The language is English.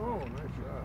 Oh, nice job.